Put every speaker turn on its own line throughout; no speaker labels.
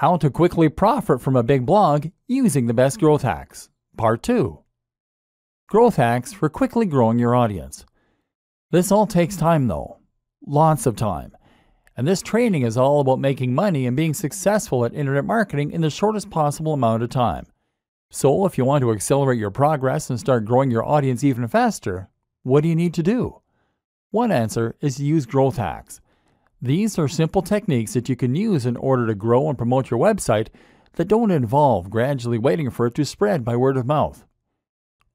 How to quickly profit from a big blog using the best growth hacks. Part 2. Growth hacks for quickly growing your audience. This all takes time though. Lots of time. And this training is all about making money and being successful at internet marketing in the shortest possible amount of time. So, if you want to accelerate your progress and start growing your audience even faster, what do you need to do? One answer is to use growth hacks. These are simple techniques that you can use in order to grow and promote your website that don't involve gradually waiting for it to spread by word of mouth.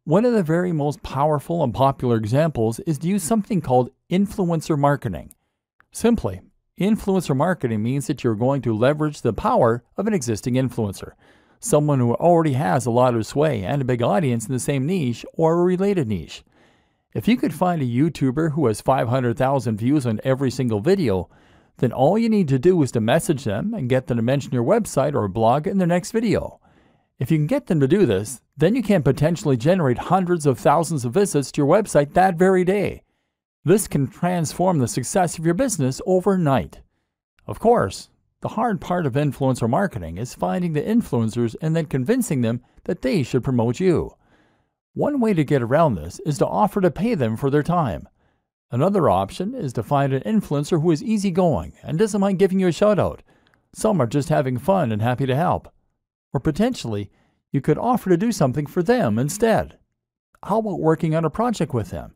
One of the very most powerful and popular examples is to use something called influencer marketing. Simply, influencer marketing means that you're going to leverage the power of an existing influencer, someone who already has a lot of sway and a big audience in the same niche or a related niche. If you could find a YouTuber who has 500,000 views on every single video, then all you need to do is to message them and get them to mention your website or blog in their next video. If you can get them to do this, then you can potentially generate hundreds of thousands of visits to your website that very day. This can transform the success of your business overnight. Of course, the hard part of influencer marketing is finding the influencers and then convincing them that they should promote you. One way to get around this is to offer to pay them for their time. Another option is to find an influencer who is easygoing and doesn't mind giving you a shout out. Some are just having fun and happy to help. Or potentially, you could offer to do something for them instead. How about working on a project with them?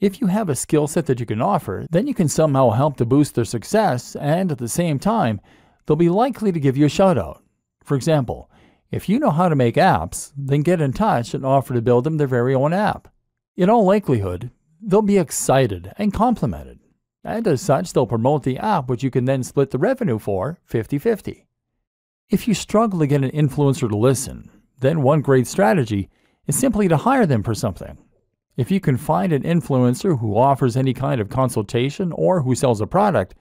If you have a skill set that you can offer, then you can somehow help to boost their success, and at the same time, they'll be likely to give you a shout out. For example, if you know how to make apps, then get in touch and offer to build them their very own app. In all likelihood, they'll be excited and complimented. And as such, they'll promote the app, which you can then split the revenue for 50 50. If you struggle to get an influencer to listen, then one great strategy is simply to hire them for something. If you can find an influencer who offers any kind of consultation or who sells a product,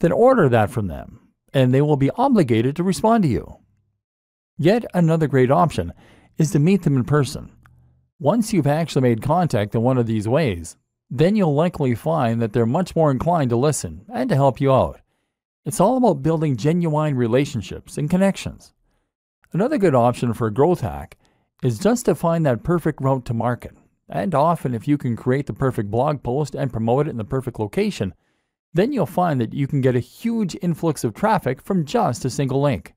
then order that from them, and they will be obligated to respond to you. Yet another great option is to meet them in person. Once you've actually made contact in one of these ways, then you'll likely find that they're much more inclined to listen and to help you out. It's all about building genuine relationships and connections. Another good option for a growth hack is just to find that perfect route to market. And often, if you can create the perfect blog post and promote it in the perfect location, then you'll find that you can get a huge influx of traffic from just a single link.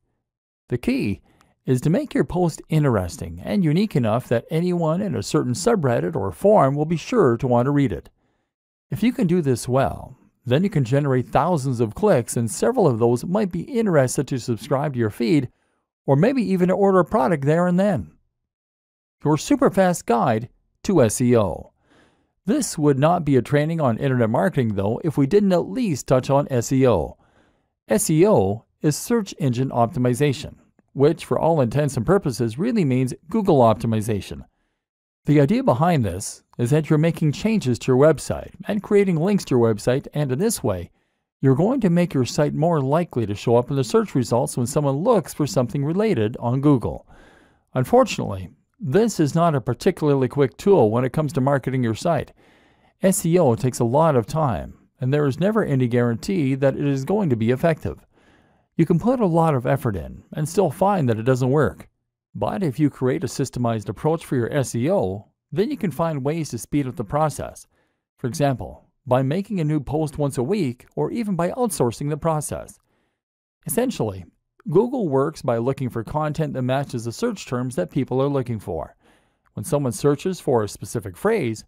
The key is to make your post interesting and unique enough that anyone in a certain subreddit or forum will be sure to want to read it. If you can do this well, then you can generate thousands of clicks, and several of those might be interested to subscribe to your feed or maybe even to order a product there and then. Your super fast guide to SEO. This would not be a training on internet marketing, though, if we didn't at least touch on SEO. SEO is search engine optimization which for all intents and purposes really means Google optimization. The idea behind this is that you're making changes to your website and creating links to your website, and in this way, you're going to make your site more likely to show up in the search results when someone looks for something related on Google. Unfortunately, this is not a particularly quick tool when it comes to marketing your site. SEO takes a lot of time, and there is never any guarantee that it is going to be effective. You can put a lot of effort in and still find that it doesn't work. But if you create a systemized approach for your SEO, then you can find ways to speed up the process. For example, by making a new post once a week or even by outsourcing the process. Essentially, Google works by looking for content that matches the search terms that people are looking for. When someone searches for a specific phrase,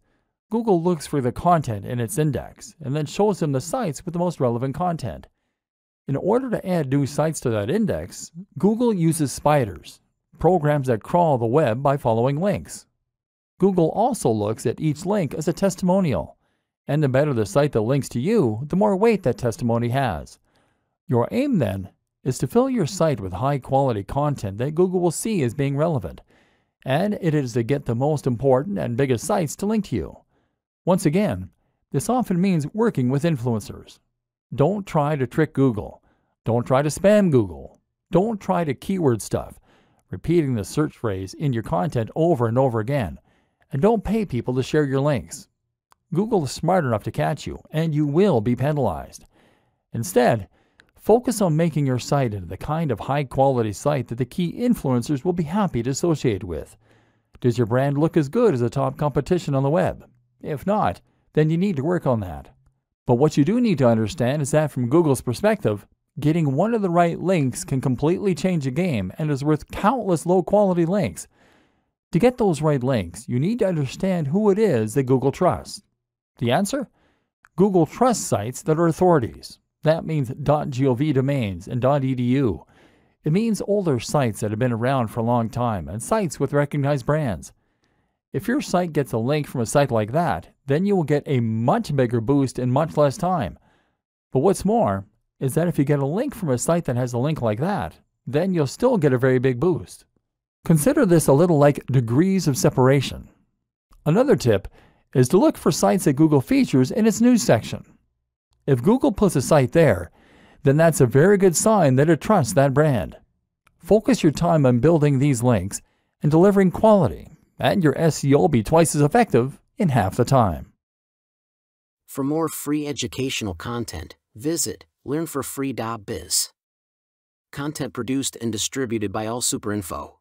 Google looks for the content in its index and then shows them the sites with the most relevant content. In order to add new sites to that index, Google uses spiders, programs that crawl the web by following links. Google also looks at each link as a testimonial, and the better the site that links to you, the more weight that testimony has. Your aim, then, is to fill your site with high quality content that Google will see as being relevant, and it is to get the most important and biggest sites to link to you. Once again, this often means working with influencers. Don't try to trick Google. Don't try to spam Google. Don't try to keyword stuff, repeating the search phrase in your content over and over again. And don't pay people to share your links. Google is smart enough to catch you, and you will be penalized. Instead, Focus on making your site into the kind of high quality site that the key influencers will be happy to associate with. Does your brand look as good as the top competition on the web? If not, then you need to work on that. But what you do need to understand is that from Google's perspective, getting one of the right links can completely change a game and is worth countless low quality links. To get those right links, you need to understand who it is that Google trusts. The answer? Google trusts sites that are authorities. That means .gov domains and .edu. It means older sites that have been around for a long time and sites with recognized brands. If your site gets a link from a site like that, then you will get a much bigger boost in much less time. But what's more is that if you get a link from a site that has a link like that, then you'll still get a very big boost. Consider this a little like degrees of separation. Another tip is to look for sites that Google features in its news section. If Google puts a site there, then that's a very good sign that it trusts that brand. Focus your time on building these links and delivering quality, and your SEO will be twice as effective in half the time.
For more free educational content, visit learnforfree.biz. Content produced and distributed by AllSuperInfo.